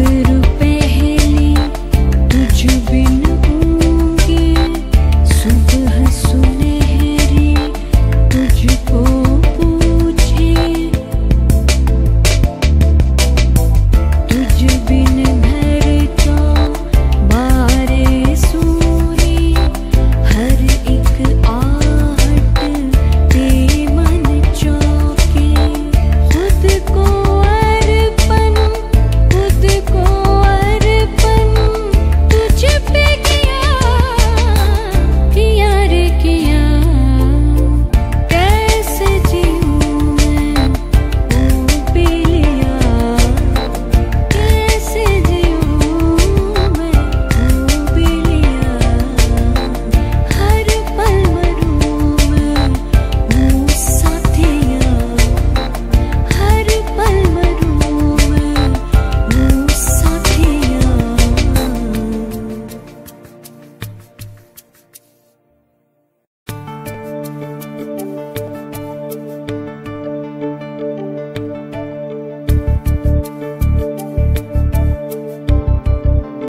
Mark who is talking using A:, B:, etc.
A: तेरे